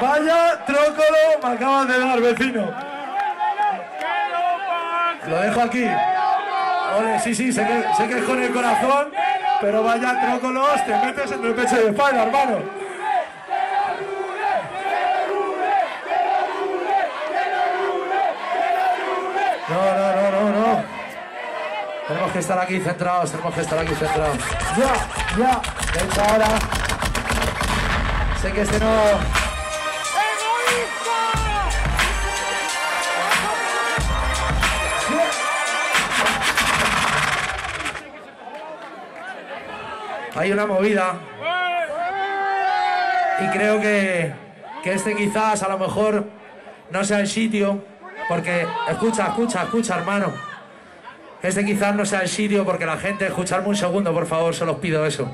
Vaya trócolo me acabas de dar, vecino. Lo dejo aquí. Ole, sí, sí, sé que, sé es con el corazón, pero vaya trócolos, te metes en el pecho de espalda, hermano. No, no, no, no, no. Tenemos que estar aquí centrados, tenemos que estar aquí centrados. Ya, ya. Hecho, ahora. Sé que este no. Hay una movida. Y creo que, que este quizás a lo mejor no sea el sitio, porque escucha, escucha, escucha, hermano. Este quizás no sea el sitio porque la gente, escuchadme un segundo, por favor, se los pido eso.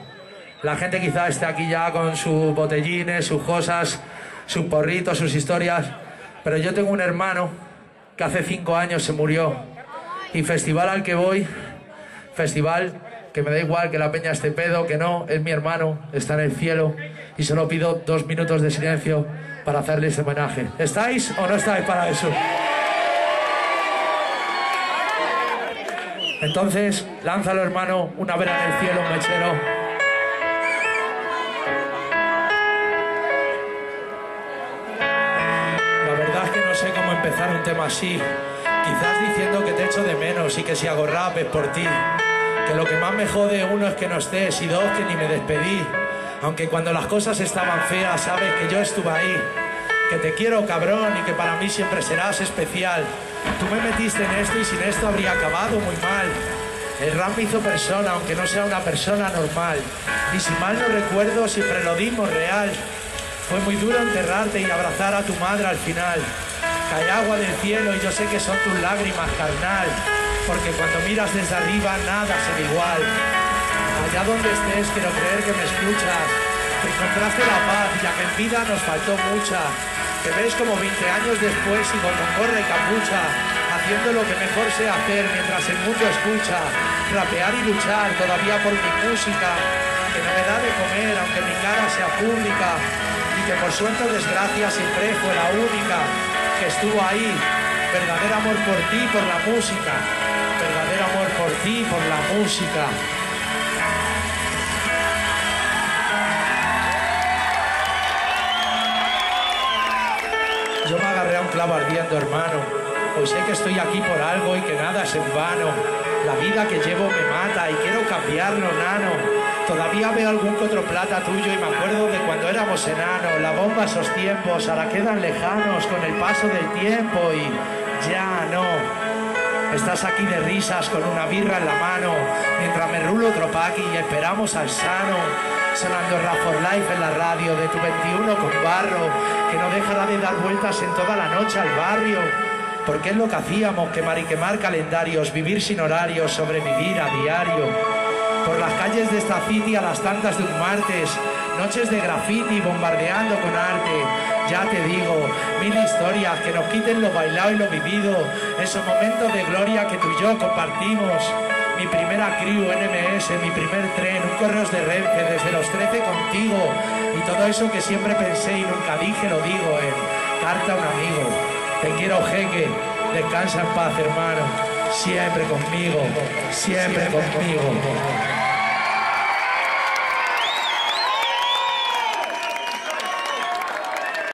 La gente quizás esté aquí ya con sus botellines, sus cosas, sus porritos, sus historias. Pero yo tengo un hermano que hace cinco años se murió. Y festival al que voy, festival que me da igual que la peña esté pedo, que no, es mi hermano, está en el cielo. Y solo pido dos minutos de silencio para hacerle ese homenaje. ¿Estáis o no estáis para eso? Entonces, lánzalo hermano, una vela en el cielo, un mechero. La verdad es que no sé cómo empezar un tema así. Quizás diciendo que te echo de menos y que si hago rap es por ti. Que lo que más me jode, uno, es que no estés y dos, que ni me despedí. Aunque cuando las cosas estaban feas, sabes que yo estuve ahí. Que te quiero, cabrón, y que para mí siempre serás especial. Tú me metiste en esto y sin esto habría acabado muy mal. El rap me hizo persona, aunque no sea una persona normal. Y si mal no recuerdo, siempre lo dimos real. Fue muy duro enterrarte y abrazar a tu madre al final. Cae agua del cielo y yo sé que son tus lágrimas, carnal. Porque cuando miras desde arriba nada se ve igual. Allá donde estés, quiero creer que me escuchas. Que encontraste la paz, ya que en vida nos faltó mucha que ves como 20 años después sigo con gorra y capucha, haciendo lo que mejor sé hacer mientras el mundo escucha, rapear y luchar todavía por mi música, que no me da de comer aunque mi cara sea pública, y que por suerte desgracia siempre fue la única que estuvo ahí, verdadero amor por ti, por la música, música. Yo me agarré a un clavo ardiendo, hermano. Hoy sé que estoy aquí por algo y que nada es en vano. La vida que llevo me mata y quiero cambiarlo, nano. Todavía veo algún otro plata tuyo y me acuerdo de cuando éramos enanos. La bomba esos tiempos ahora quedan lejanos con el paso del tiempo y ya no. Estás aquí de risas con una birra en la mano, mientras me rulo otro paqui y esperamos al sano. Sonando Rap for Life en la radio de tu 21 con barro, que no dejará de dar vueltas en toda la noche al barrio. Porque es lo que hacíamos, quemar y quemar calendarios, vivir sin horarios, sobrevivir a diario. Por las calles de esta city a las tantas de un martes, noches de graffiti bombardeando con arte. Ya te digo, mil historias que nos quiten lo bailado y lo vivido, esos momentos de gloria que tú y yo compartimos. Mi primera crew, NMS, mi primer tren, un correos de Renfe desde los 13 contigo y todo eso que siempre pensé y nunca dije lo digo en carta a un amigo. Te quiero, jeque, descansa en paz, hermano, siempre conmigo, siempre conmigo.